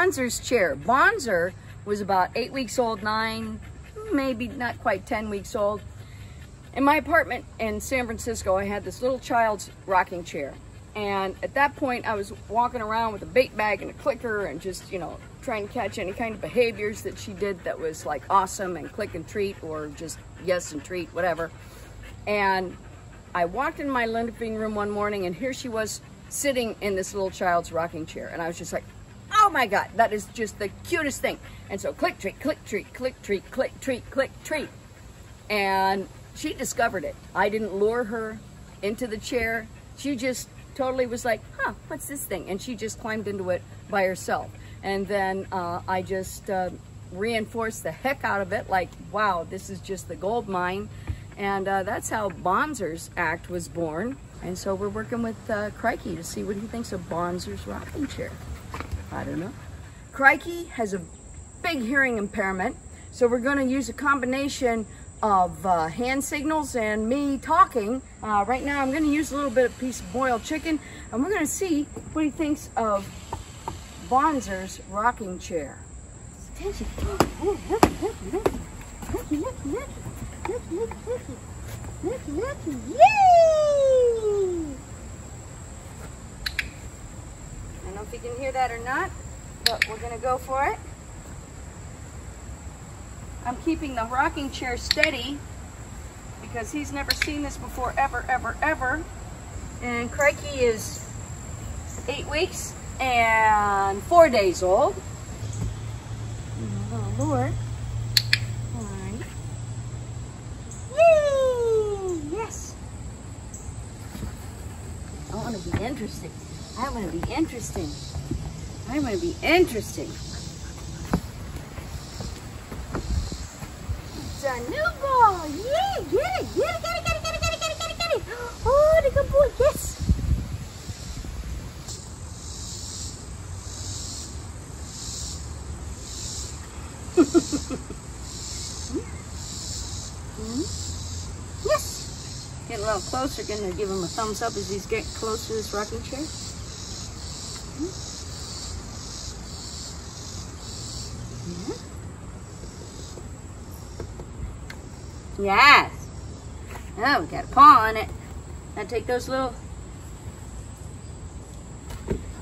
Bonzer's chair. Bonzer was about eight weeks old, nine, maybe not quite 10 weeks old. In my apartment in San Francisco, I had this little child's rocking chair. And at that point, I was walking around with a bait bag and a clicker and just, you know, trying to catch any kind of behaviors that she did that was like awesome and click and treat or just yes and treat, whatever. And I walked in my living room one morning and here she was sitting in this little child's rocking chair. And I was just like, oh my God, that is just the cutest thing. And so click, treat, click, treat, click, treat, click, treat, click, treat. And she discovered it. I didn't lure her into the chair. She just totally was like, huh, what's this thing? And she just climbed into it by herself. And then uh, I just uh, reinforced the heck out of it, like, wow, this is just the gold mine. And uh, that's how Bonzer's Act was born. And so we're working with uh, Crikey to see what he thinks of Bonzer's rocking chair. I don't know. Crikey has a big hearing impairment, so we're going to use a combination of uh, hand signals and me talking. Uh, right now I'm going to use a little bit of piece of boiled chicken, and we're going to see what he thinks of Bonzer's rocking chair. Attention. Know if you can hear that or not, but we're going to go for it. I'm keeping the rocking chair steady because he's never seen this before, ever, ever, ever. And Crikey is eight weeks and four days old. Oh, Lord. Yay! Yes. I want to be interesting. I want to be interesting. I want to be interesting. It's a new ball. Yeah, get it, get it, get it, get it, get it, get it, get it, get it, get it. Oh, the good boy, yes. Hmm? Hmm? Yes. Getting a little closer, gonna give him a thumbs up as he's getting close to this rocking chair. Yes. Oh, we got a paw on it. Now take those little.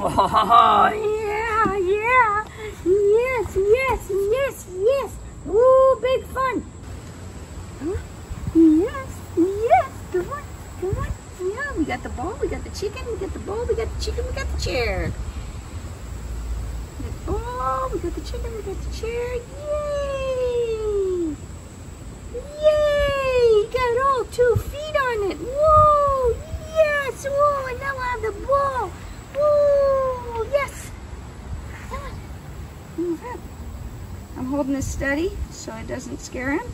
Oh, yeah, yeah. Yes, yes, yes, yes. Woo, big fun. Huh? Yes, yes. Come on, come on. Yeah, we got the ball, we got the chicken, we got the ball, we got the chicken, we got the chair. We got the ball, we got the chicken, we got the chair. Yay! Yay! Got all two feet on it. Whoa! Yes! Whoa! And now I have the ball. Whoa! Yes! Come on. Move up. I'm holding this steady so it doesn't scare him.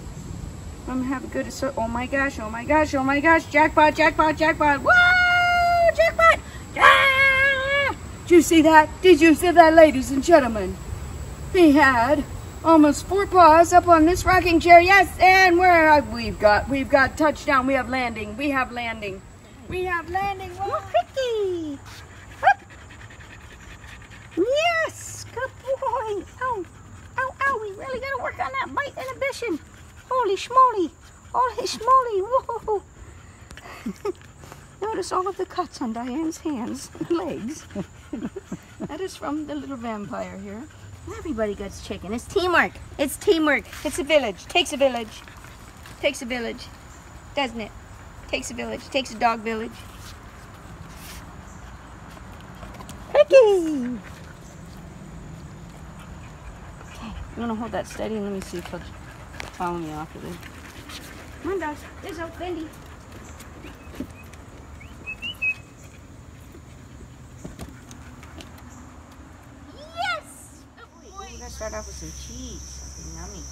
I'm gonna have a good so oh my gosh, oh my gosh, oh my gosh, jackpot, jackpot, jackpot. Whoa! Jackpot! Ah! Did you see that? Did you see that, ladies and gentlemen? He had almost four paws up on this rocking chair. Yes, and where we've got we've got touchdown. We have landing. We have landing. We have landing. Whoa, Ricky! Up. Yes, good boy. Ow, ow, ow. We really gotta work on that bite inhibition. Holy schmoly! Holy oh, schmoly! Whoa! Notice all of the cuts on Diane's hands and legs. that is from the little vampire here. Everybody gets chicken. It's teamwork. It's teamwork. It's a village. Takes a village. Takes a village. Doesn't it? Takes a village. Takes a dog village. Ricky! Okay, I'm gonna hold that steady and let me see if he'll follow me off of it. Come on, dogs. There's a Bendy. Yes! Ooh, we're gonna start off with some cheese. Something yummy.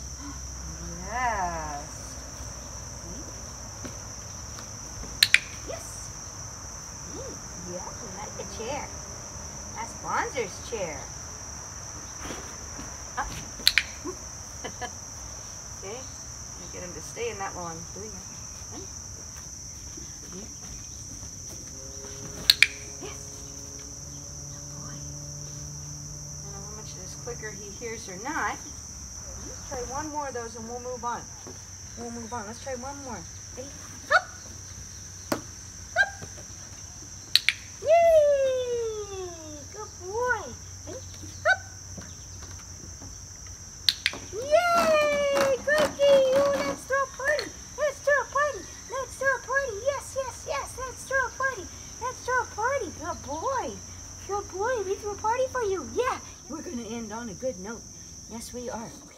Yes. Yes. Mm, yeah, I like the chair. That's Bonzer's chair. Up. Okay, I'm get him to stay in that while I'm doing it. Yes. Good boy. I don't know how much of this clicker he hears or not. Let's try one more of those and we'll move on. We'll move on. Let's try one more. Ready? Hop! Hop! Yay! Good boy. Ready? Hop! Yay! Cookie! Oh, let's throw a party. Let's throw a party. Let's throw a party. Yes, yes, yes. Let's throw a party. Let's throw a party. Good boy. Good boy. We threw a party for you. Yeah. We're going to end on a good note. Yes, we are.